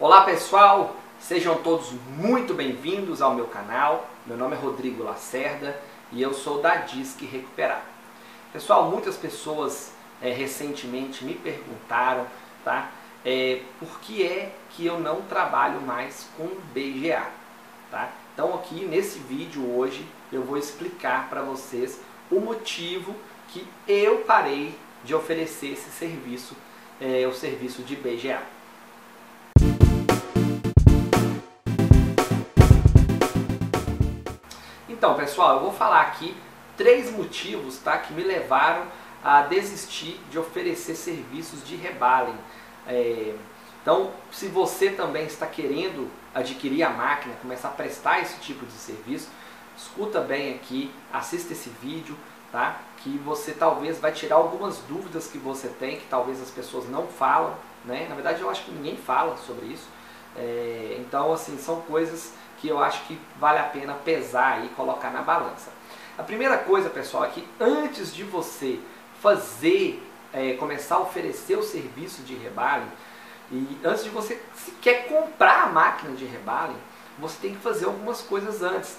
Olá pessoal, sejam todos muito bem-vindos ao meu canal. Meu nome é Rodrigo Lacerda e eu sou da Disque Recuperar. Pessoal, muitas pessoas é, recentemente me perguntaram tá, é, por que é que eu não trabalho mais com BGA. Tá? Então aqui nesse vídeo hoje eu vou explicar para vocês o motivo que eu parei de oferecer esse serviço, é, o serviço de BGA. Então, pessoal, eu vou falar aqui três motivos tá, que me levaram a desistir de oferecer serviços de rebaling. É, então, se você também está querendo adquirir a máquina, começar a prestar esse tipo de serviço, escuta bem aqui, assista esse vídeo, tá? Que você talvez vai tirar algumas dúvidas que você tem, que talvez as pessoas não falam, né? Na verdade, eu acho que ninguém fala sobre isso. É, então, assim, são coisas que eu acho que vale a pena pesar e colocar na balança. A primeira coisa, pessoal, é que antes de você fazer, é, começar a oferecer o serviço de rebaling, e antes de você sequer comprar a máquina de rebaling, você tem que fazer algumas coisas antes.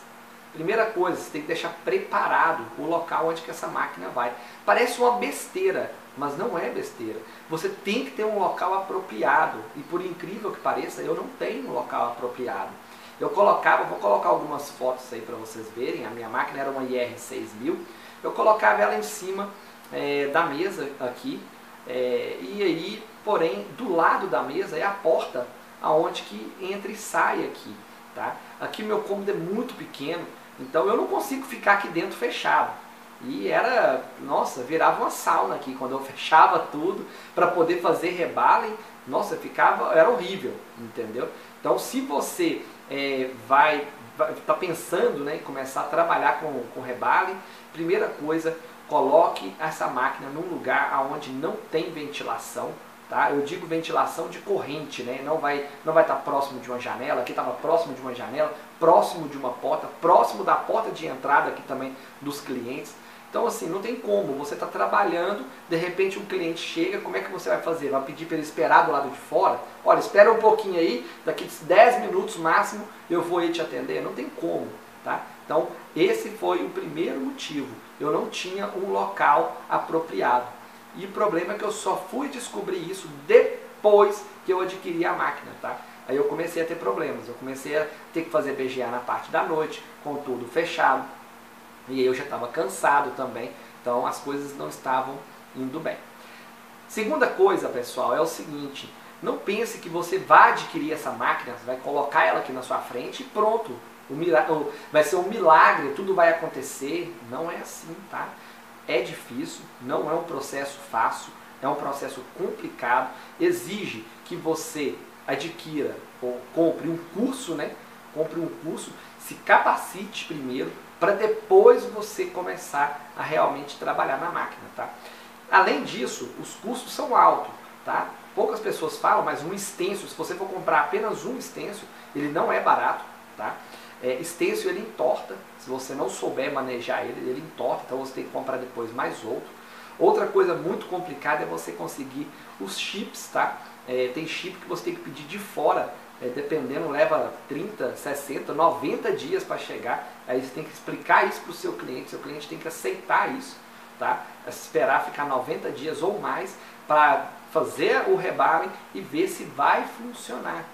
Primeira coisa, você tem que deixar preparado o local onde que essa máquina vai. Parece uma besteira, mas não é besteira. Você tem que ter um local apropriado. E por incrível que pareça, eu não tenho um local apropriado. Eu colocava, vou colocar algumas fotos aí para vocês verem. A minha máquina era uma IR6000. Eu colocava ela em cima é, da mesa aqui. É, e aí, porém, do lado da mesa é a porta aonde que entra e sai aqui. Tá? Aqui meu cômodo é muito pequeno, então eu não consigo ficar aqui dentro fechado. E era, nossa, virava uma sauna aqui quando eu fechava tudo para poder fazer rebalem. Nossa, ficava, era horrível, entendeu? Então, se você é, vai está pensando né, em começar a trabalhar com, com rebale, primeira coisa, coloque essa máquina num lugar onde não tem ventilação, Tá? Eu digo ventilação de corrente, né? não vai não vai estar próximo de uma janela, aqui estava próximo de uma janela, próximo de uma porta, próximo da porta de entrada aqui também dos clientes. Então assim, não tem como, você está trabalhando, de repente um cliente chega, como é que você vai fazer? Vai pedir para ele esperar do lado de fora? Olha, espera um pouquinho aí, daqui 10 minutos máximo eu vou aí te atender. Não tem como, tá? Então esse foi o primeiro motivo, eu não tinha um local apropriado. E o problema é que eu só fui descobrir isso depois que eu adquiri a máquina, tá? Aí eu comecei a ter problemas, eu comecei a ter que fazer BGA na parte da noite, com tudo fechado. E eu já estava cansado também, então as coisas não estavam indo bem. Segunda coisa, pessoal, é o seguinte, não pense que você vai adquirir essa máquina, vai colocar ela aqui na sua frente e pronto. Milagre, vai ser um milagre, tudo vai acontecer. Não é assim, tá? é difícil, não é um processo fácil, é um processo complicado, exige que você adquira ou compre um curso, né? Compre um curso, se capacite primeiro para depois você começar a realmente trabalhar na máquina, tá? Além disso, os custos são altos, tá? Poucas pessoas falam, mas um extenso, se você for comprar apenas um extenso, ele não é barato, tá? É, extenso ele entorta, se você não souber manejar ele, ele entorta, então você tem que comprar depois mais outro. Outra coisa muito complicada é você conseguir os chips, tá? É, tem chip que você tem que pedir de fora, é, dependendo, leva 30, 60, 90 dias para chegar. Aí você tem que explicar isso para o seu cliente, seu cliente tem que aceitar isso, tá? Esperar ficar 90 dias ou mais para fazer o rebale e ver se vai funcionar.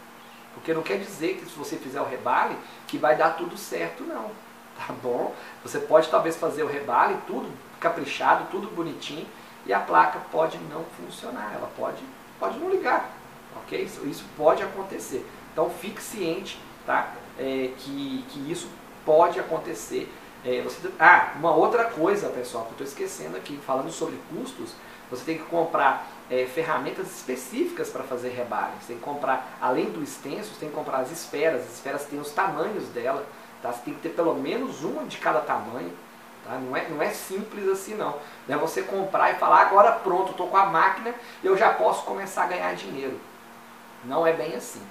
Porque não quer dizer que se você fizer o rebale, que vai dar tudo certo, não. Tá bom? Você pode talvez fazer o rebale, tudo caprichado, tudo bonitinho, e a placa pode não funcionar, ela pode, pode não ligar. Ok? Isso, isso pode acontecer. Então fique ciente tá? É, que, que isso pode acontecer. É, você, ah, uma outra coisa, pessoal, que eu estou esquecendo aqui, falando sobre custos, você tem que comprar é, ferramentas específicas para fazer rebale. Você tem que comprar, além do extenso, você tem que comprar as esferas. As esferas têm os tamanhos dela. Tá? Você tem que ter pelo menos uma de cada tamanho. Tá? Não, é, não é simples assim não. Não é você comprar e falar, agora pronto, estou com a máquina, eu já posso começar a ganhar dinheiro. Não é bem assim.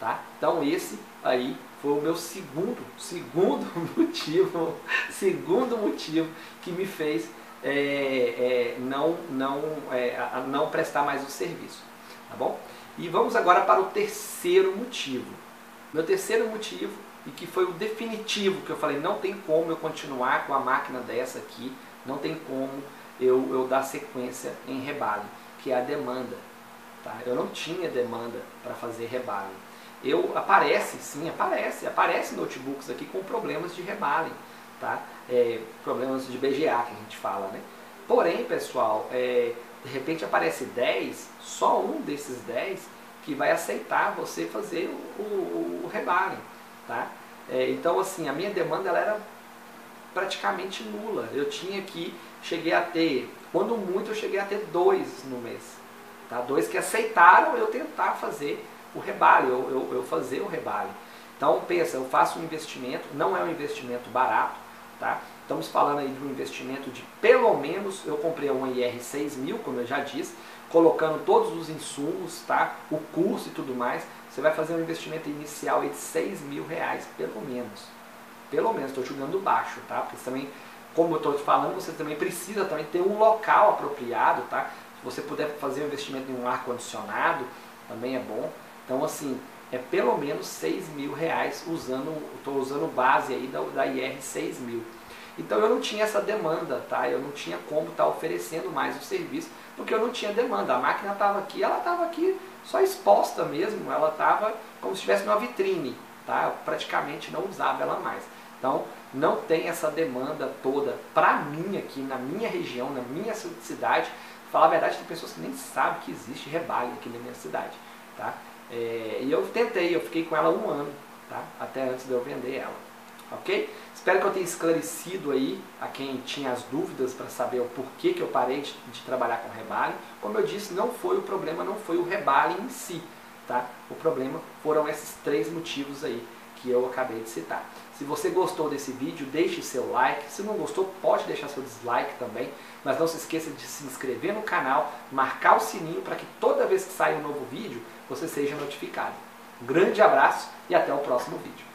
Tá? Então esse aí foi o meu segundo, segundo motivo, segundo motivo que me fez é, é, não, não, é, não prestar mais o serviço. Tá bom? E vamos agora para o terceiro motivo. Meu terceiro motivo, e que foi o definitivo, que eu falei, não tem como eu continuar com a máquina dessa aqui, não tem como eu, eu dar sequência em rebale, que é a demanda. Tá? Eu não tinha demanda para fazer rebale. Eu, aparece, sim, aparece, aparece notebooks aqui com problemas de rebale, tá? É, problemas de BGA que a gente fala, né? Porém, pessoal, é, de repente aparece 10, só um desses 10 que vai aceitar você fazer o, o, o rebale, tá? É, então, assim, a minha demanda ela era praticamente nula. Eu tinha que, cheguei a ter, quando muito eu cheguei a ter dois no mês, tá? Dois que aceitaram eu tentar fazer o rebale, eu, eu, eu fazer o rebale. Então, pensa, eu faço um investimento, não é um investimento barato, tá? Estamos falando aí de um investimento de pelo menos, eu comprei uma IR 6000, como eu já disse, colocando todos os insumos, tá? o curso e tudo mais, você vai fazer um investimento inicial aí de 6 mil reais, pelo menos. Pelo menos, estou jogando baixo, tá? Porque também, como eu estou te falando, você também precisa também ter um local apropriado, tá? Se você puder fazer um investimento em um ar-condicionado, também é bom. Então, assim, é pelo menos 6 mil reais usando, estou usando base aí da, da IR 6000. Então eu não tinha essa demanda, tá? Eu não tinha como estar tá oferecendo mais o serviço, porque eu não tinha demanda. A máquina estava aqui, ela estava aqui só exposta mesmo, ela estava como se estivesse numa vitrine, tá? Eu praticamente não usava ela mais. Então não tem essa demanda toda para mim aqui, na minha região, na minha cidade. Falar a verdade, tem pessoas que nem sabem que existe rebalho aqui na minha cidade, tá? É, e eu tentei, eu fiquei com ela um ano, tá? Até antes de eu vender ela, ok? Espero que eu tenha esclarecido aí a quem tinha as dúvidas para saber o porquê que eu parei de, de, trabalhar com rebale. Como eu disse, não foi o problema, não foi o rebale em si, tá? O problema foram esses três motivos aí que eu acabei de citar. Se você gostou desse vídeo, deixe seu like. Se não gostou, pode deixar seu dislike também. Mas não se esqueça de se inscrever no canal, marcar o sininho para que toda vez que sair um novo vídeo, você seja notificado. Um grande abraço e até o próximo vídeo.